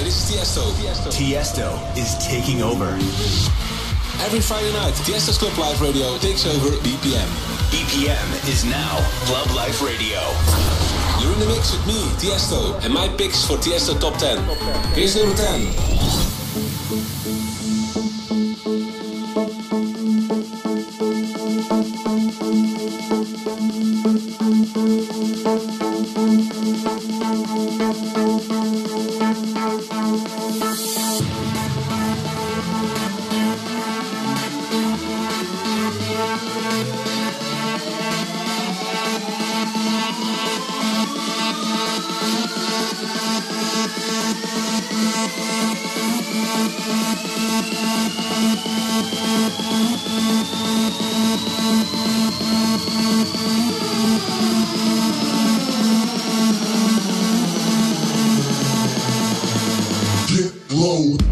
Hi, this is Tiesto. Tiesto is taking over. Every Friday night, Tiesto's Club Life Radio takes over BPM. BPM is now Club Life Radio. You're in the mix with me, Tiesto, and my picks for Tiesto Top 10. Here's number 10. Low.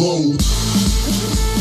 Flow.